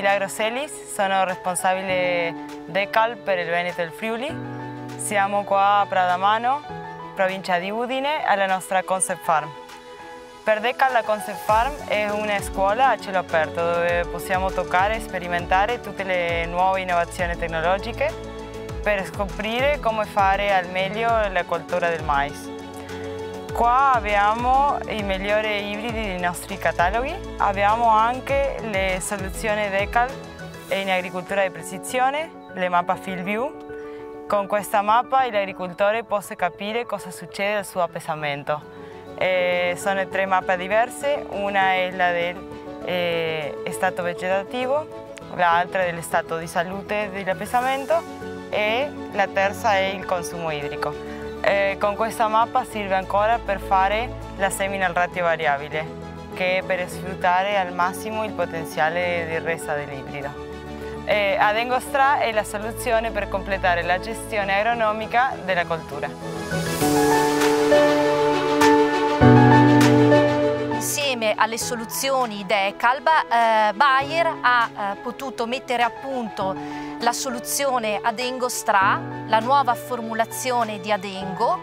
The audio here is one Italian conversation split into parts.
Piero Celis, sono responsabile Decal per il Veneto e il Friuli. Siamo qua a Pradamano, provincia di Udine, alla nostra Concept Farm. Per Decal la Concept Farm è una scuola a cielo aperto dove possiamo toccare e sperimentare tutte le nuove innovazioni tecnologiche per scoprire come fare al meglio la coltura del mais. Qua abbiamo i migliori ibridi dei nostri cataloghi, abbiamo anche le soluzioni Decal in agricoltura di precisione, le mappe Field View. Con questa mappa l'agricoltore può capire cosa succede al suo appesamento. Eh, sono tre mappe diverse, una è la del eh, stato vegetativo, l'altra è dello stato di salute dell'appesamento e la terza è il consumo idrico. Eh, con questa mappa serve ancora per fare la seminal ratio variabile, che è per sfruttare al massimo il potenziale di resa dell'ibrido. Eh, Adengostra è la soluzione per completare la gestione agronomica della coltura. Alle soluzioni Decalb, eh, Bayer ha eh, potuto mettere a punto la soluzione Adengo Stra, la nuova formulazione di Adengo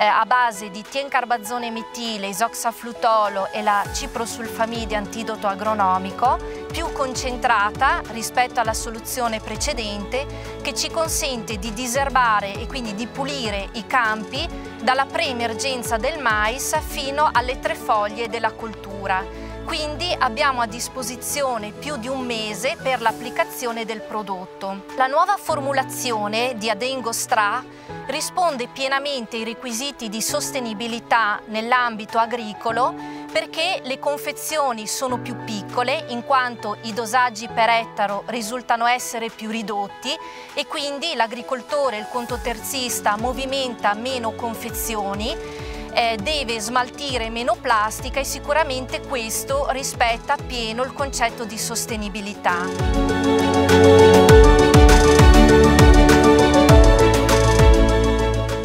eh, a base di tiencarbazone metile, isoxaflutolo e la ciprosulfamide antidoto agronomico, più concentrata rispetto alla soluzione precedente che ci consente di diserbare e quindi di pulire i campi dalla pre-emergenza del mais fino alle tre foglie della coltura quindi abbiamo a disposizione più di un mese per l'applicazione del prodotto. La nuova formulazione di Adengo Stra risponde pienamente ai requisiti di sostenibilità nell'ambito agricolo perché le confezioni sono più piccole in quanto i dosaggi per ettaro risultano essere più ridotti e quindi l'agricoltore, il conto terzista movimenta meno confezioni eh, deve smaltire meno plastica e sicuramente questo rispetta appieno il concetto di sostenibilità.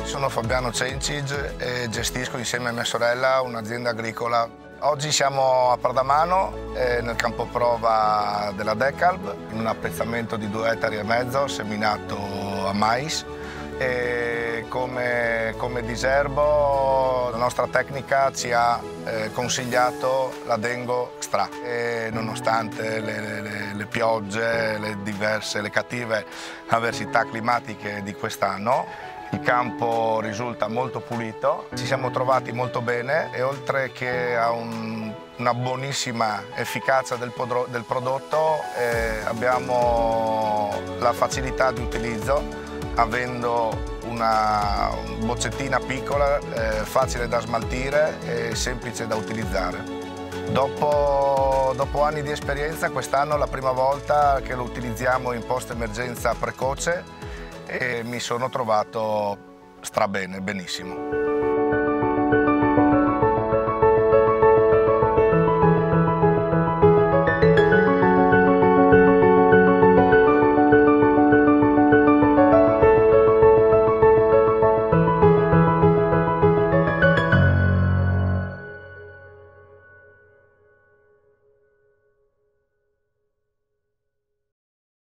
Sono Fabiano Cencic e gestisco insieme a mia sorella un'azienda agricola. Oggi siamo a Pardamano, eh, nel campo prova della Decalb, in un appezzamento di due ettari e mezzo seminato a mais. E come, come diserbo la nostra tecnica ci ha eh, consigliato la Dengo Extra. E nonostante le, le, le piogge, le diverse, le cattive avversità climatiche di quest'anno il campo risulta molto pulito, ci siamo trovati molto bene e oltre che a un, una buonissima efficacia del, del prodotto eh, abbiamo la facilità di utilizzo avendo una boccettina piccola, eh, facile da smaltire e semplice da utilizzare. Dopo, dopo anni di esperienza, quest'anno è la prima volta che lo utilizziamo in post-emergenza precoce e mi sono trovato strabene, benissimo.